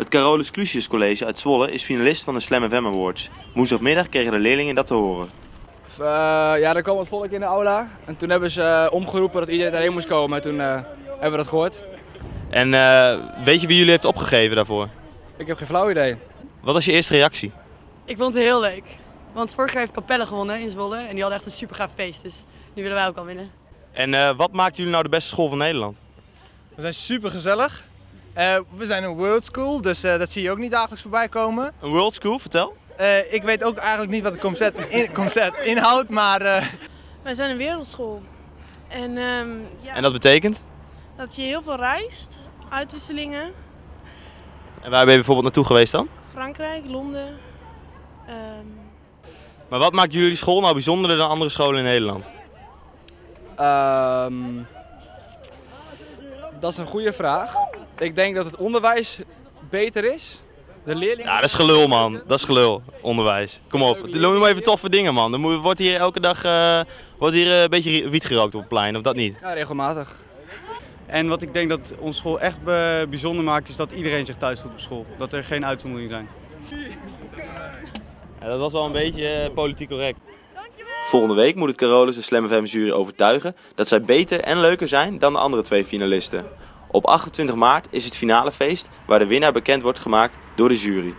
Het Carolus Clusius College uit Zwolle is finalist van de Slam FM Awards. Woensdagmiddag kregen de leerlingen dat te horen. Uh, ja, er kwam wat volk in de aula. En toen hebben ze uh, omgeroepen dat iedereen daarheen moest komen. En toen uh, hebben we dat gehoord. En weet je wie jullie heeft opgegeven daarvoor? Ik heb geen flauw idee. Wat was je eerste reactie? Ik vond het heel leuk. Want vorig jaar heeft Capelle gewonnen in Zwolle. En die hadden echt een super gaaf feest. Dus nu willen wij ook al winnen. En wat maakt jullie nou de beste school van Nederland? We zijn super gezellig. Uh, we zijn een world school, dus uh, dat zie je ook niet dagelijks voorbij komen. Een world school, vertel. Uh, ik weet ook eigenlijk niet wat de concept, in, concept inhoudt, maar... Wij zijn een wereldschool. En, um, ja, en dat betekent? Dat je heel veel reist, uitwisselingen. En waar ben je bijvoorbeeld naartoe geweest dan? Frankrijk, Londen. Um... Maar wat maakt jullie school nou bijzonderder dan andere scholen in Nederland? Um, dat is een goede vraag. Ik denk dat het onderwijs beter is. De leerlingen... Ja, dat is gelul man. Dat is gelul, onderwijs. Kom op, doe maar even toffe dingen man. Dan wordt hier elke dag uh, wordt hier een beetje wiet gerookt op het plein, of dat niet? Ja, regelmatig. En wat ik denk dat onze school echt bijzonder maakt, is dat iedereen zich thuis voelt op school. Dat er geen uitzonderingen zijn. Ja, dat was wel een beetje politiek correct. Volgende week moet het Carolus de Slam FM jury overtuigen dat zij beter en leuker zijn dan de andere twee finalisten. Op 28 maart is het finale feest waar de winnaar bekend wordt gemaakt door de jury.